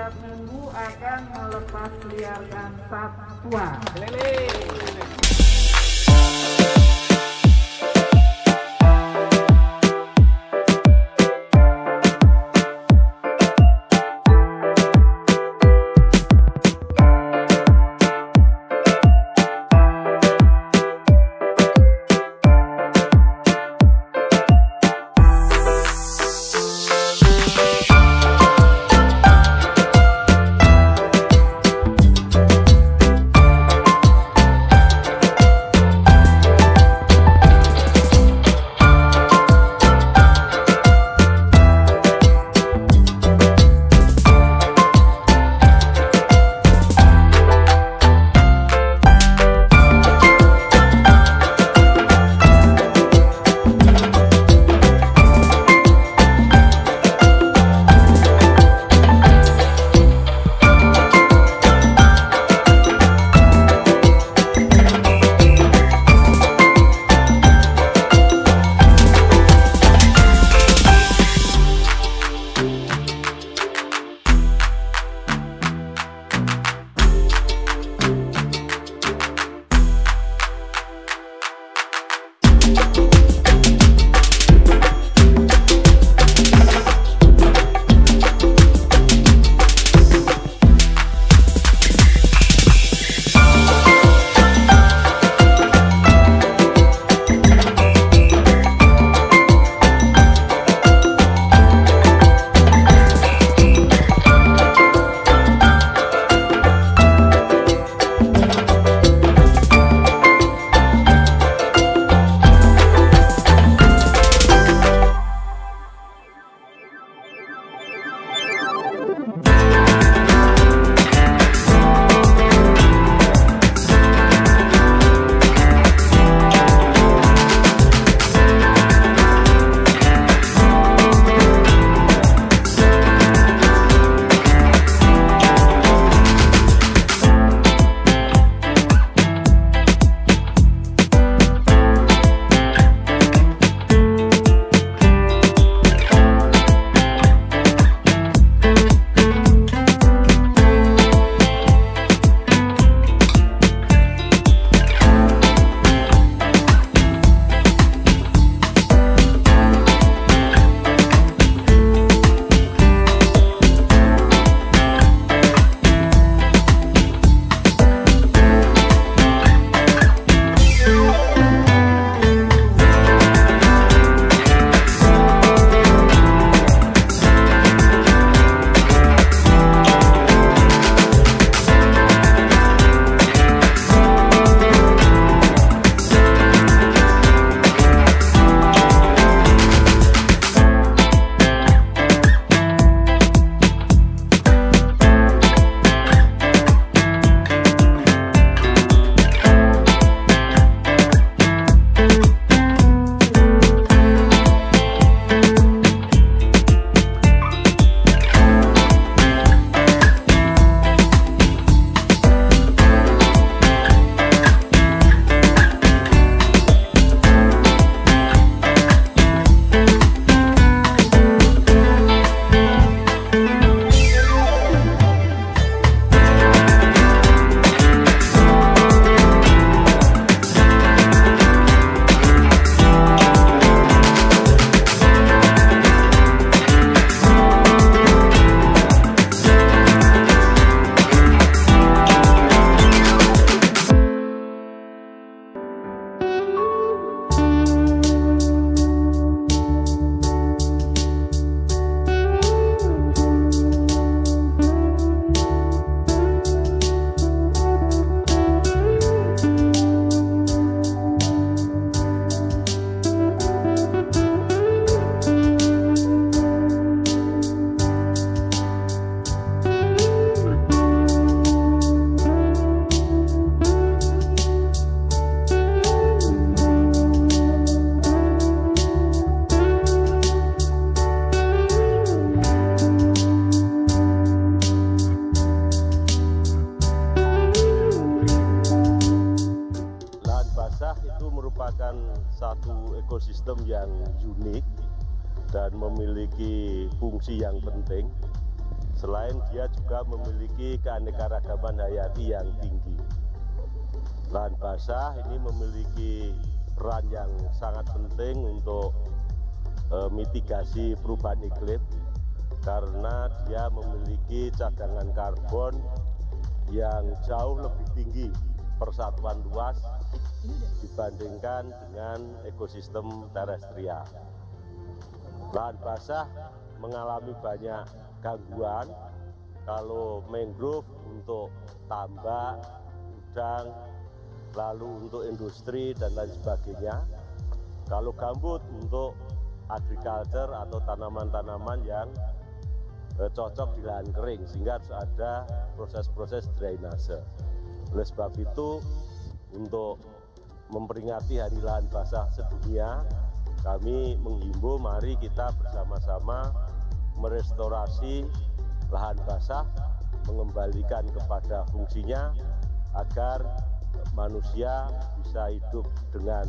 setiap minggu akan melepas liarkan satwa. Satu ekosistem yang unik dan memiliki fungsi yang penting. Selain dia juga memiliki keanekaragaman hayati yang tinggi. Lahan basah ini memiliki peran yang sangat penting untuk e, mitigasi perubahan iklim karena dia memiliki cadangan karbon yang jauh lebih tinggi persatuan luas dibandingkan dengan ekosistem terestrial. Lahan basah mengalami banyak gangguan kalau mangrove untuk tambak, udang, lalu untuk industri dan lain sebagainya. Kalau gambut untuk agriculture atau tanaman-tanaman yang eh, cocok di lahan kering sehingga harus ada proses-proses drainase. Oleh sebab itu untuk memperingati Hari Lahan Basah Sedunia, kami menghimbau mari kita bersama-sama merestorasi lahan basah, mengembalikan kepada fungsinya agar manusia bisa hidup dengan